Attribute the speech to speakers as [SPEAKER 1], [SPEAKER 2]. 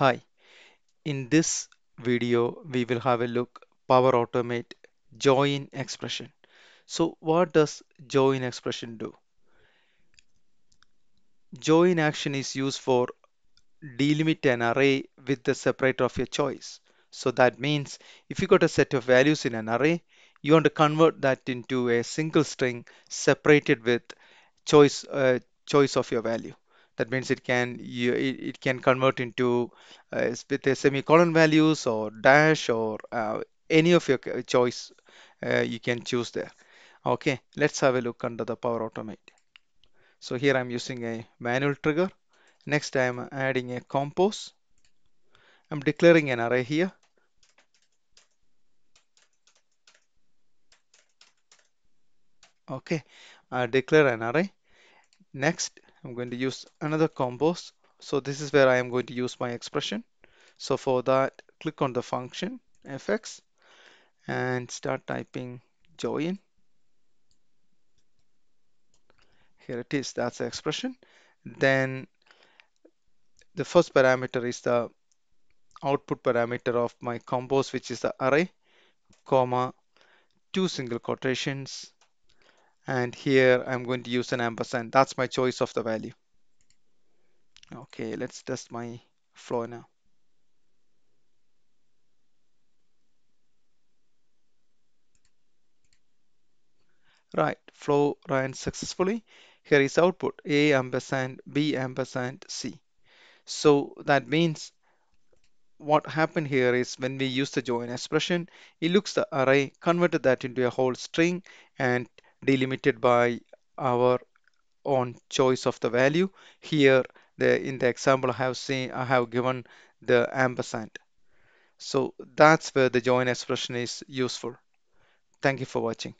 [SPEAKER 1] Hi, in this video we will have a look Power Automate join expression. So what does join expression do? Join action is used for delimit an array with the separator of your choice. So that means if you got a set of values in an array, you want to convert that into a single string separated with choice uh, choice of your value. That means it can you, it, it can convert into uh, with a semicolon values or dash or uh, any of your choice uh, you can choose there. Okay, let's have a look under the Power Automate. So here I'm using a manual trigger. Next I'm adding a compose. I'm declaring an array here. Okay, I declare an array. Next, I'm going to use another compose. So this is where I am going to use my expression. So for that, click on the function fx and start typing join. Here it is, that's the expression. Then the first parameter is the output parameter of my compose, which is the array, comma, two single quotations. And here I'm going to use an ampersand. That's my choice of the value. Okay, let's test my flow now. Right, flow ran successfully. Here is output A ampersand B ampersand C. So that means what happened here is when we use the join expression, it looks the array, converted that into a whole string and delimited by our own choice of the value. Here, the in the example I have seen, I have given the ampersand. So that's where the join expression is useful. Thank you for watching.